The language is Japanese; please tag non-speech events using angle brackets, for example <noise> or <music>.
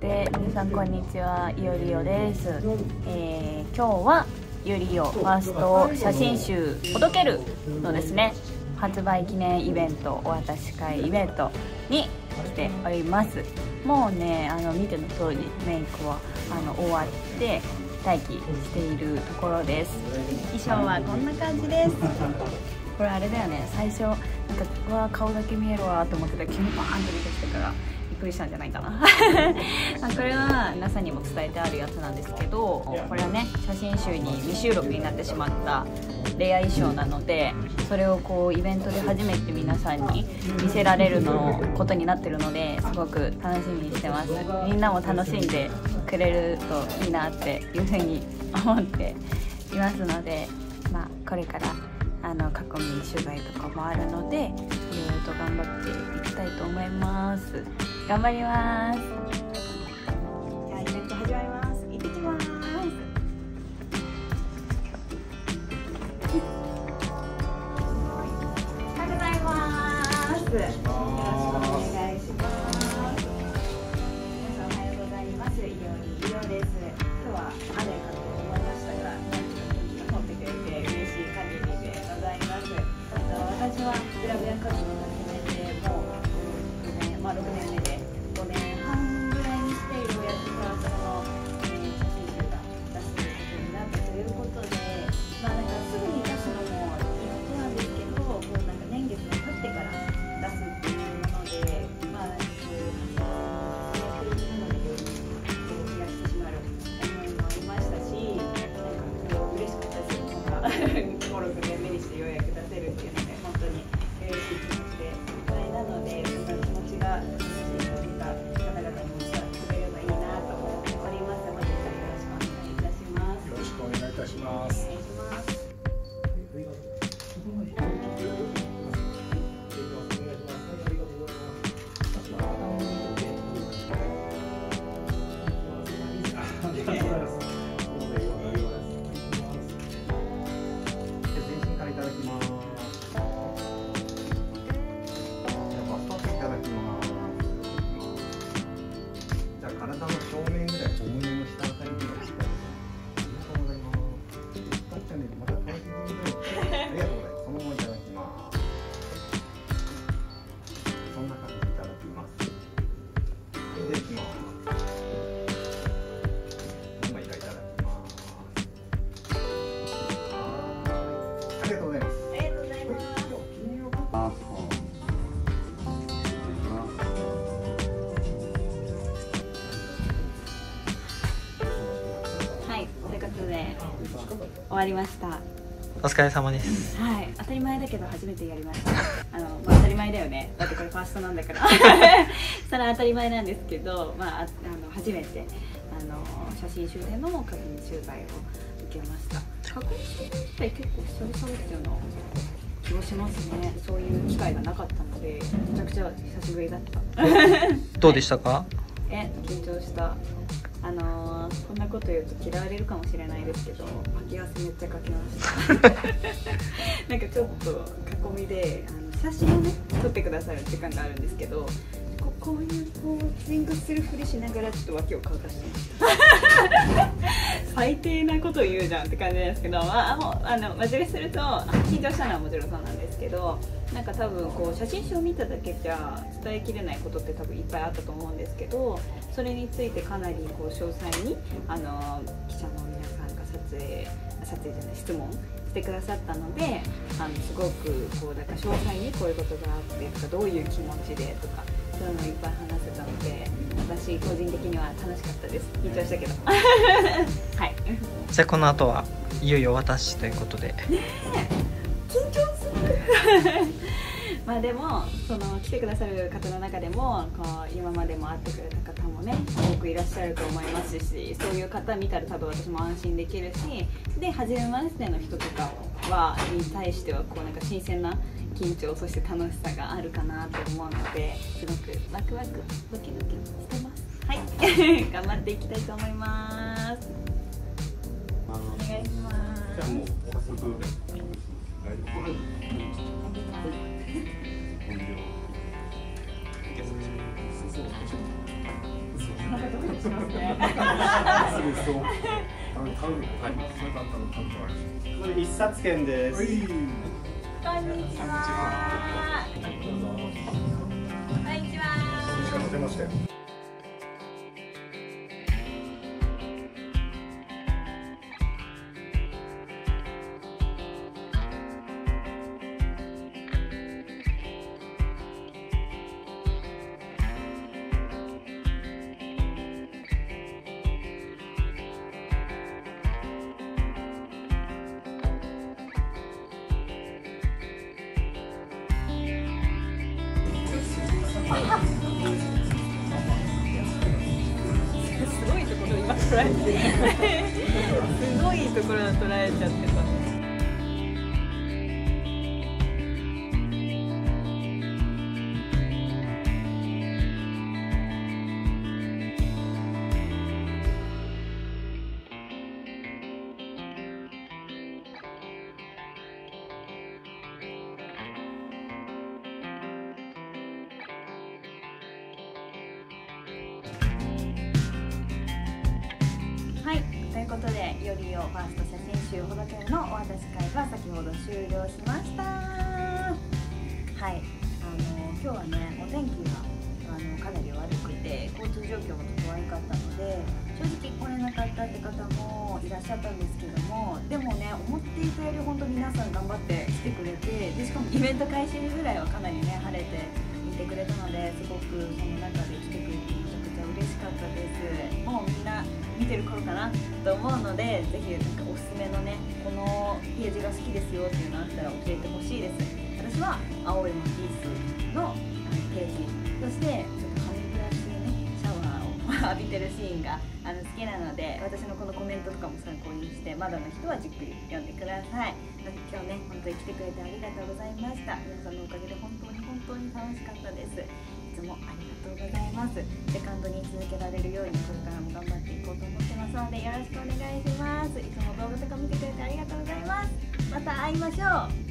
で皆さんこんにちはいおりおです、えー今日はゆりおファースト写真集届けるのですね。発売記念イベントお渡し会イベントに来ております。もうねあの見ての通りメイクはあの終わって待機しているところです。衣装はこんな感じです。<laughs> これあれだよね。最初なんかうわ顔だけ見えるわと思ってたら急にバーンと出てきたからくりしたんじゃないかな。<laughs> あこれは NASA にも伝えてあるやつなんですけどこれはね写真集に未収録になってしまったレア衣装なのでそれをこうイベントで初めて皆さんに見せられるのことになってるのですごく楽しみにしてます。みんなも楽しんでくれるといいなっていうふうに思っていますのでまあこれからあの過去に取材とかもあるのでいろいろと頑張っていきたいと思います頑張ります。じゃあイベント始まります。行ってきます。おはようございますお終わりましたお疲れ様です。はい、当たり前だけど初めてやりました。<laughs> あの、まあ、当たり前だよね。だってこれファーストなんだから。<laughs> それは当たり前なんですけど、まあ、ああの初めてあの写真集での確認取材を受けました。確認取材って結構久々ですよね。気がしますね。そういう機会がなかったので、めちゃくちゃ久しぶりだった。どうでしたか？え緊張した。あのーこんなこと言うと嫌われるかもしれないですけど巻き汗めっちゃかきました。<laughs> なんかちょっと囲みであの写真をね撮ってくださる時間があるんですけどここういうポージングするふりしながらちょっと脇を乾かしてました。<laughs> 最低なことを言うじゃんって感じなんですけど、まあ、あの真面目するとあ緊張したのはもちろんそうなんですけどなんか多分こう写真集を見ただけじゃ伝えきれないことって多分いっぱいあったと思うんですけどそれについてかなりこう詳細にあの記者の皆さんが撮影撮影じゃない質問してくださったのであのすごくこうだから詳細にこういうことがあってとかどういう気持ちでとかそういうのをいっぱい話せたので私個人的には楽しかったです。緊張したけど。はい。じゃあこの後はいよいよ私ということで、緊張 <laughs> まあでもその来てくださる方の中でもこう今までも会ってくれた方もね多くいらっしゃると思いますしそういう方見たら多分私も安心できるしで初めましての人とかはに対してはこうなんか新鮮な緊張そして楽しさがあるかなと思うのですごくワクワクドキドキしてます。はい。<laughs> 頑張っていきたいと思います。お願いします。じゃあもう早速はいそれからタオルタオルあるこれ一冊券です。こんにちはすごいところ今捉えて。<laughs> すごいところを捉えちゃってた。ファースト写真集ほどけるのお渡し会が先ほど終了しました。はい、あの今日はね、お天気があのかなり悪くて、交通状況もちょっと悪かったので、正直来れなかったって方もいらっしゃったんですけども、でもね、思っていたより本当皆さん頑張って来てくれて、でしかもイベント開始日ぐらいはかなりね晴れていてくれたので、すごくその中で来てくれてめちゃくちゃ嬉しかったです。もうみんな見てる頃かなと思うのでぜひなんかおすすめのねこのページが好きですよっていうのあったら教えてほしいです。私は青いモチーフのページそしてちょっと髪ブラシでねシャワーを浴びてるシーンがあの好きなので私のこのコメントとかも参考にしてまだの人はじっくり読んでください。今日ね本当に来てくれてありがとうございました。皆さんのおかげで本当に本当に楽しかったです。いつもありがとうございます。セカンドに続けられるようにこれからも頑張っていこうと思ってますのでよろしくお願いします。いつも動画とか見てくれてありがとうございます。また会いましょう。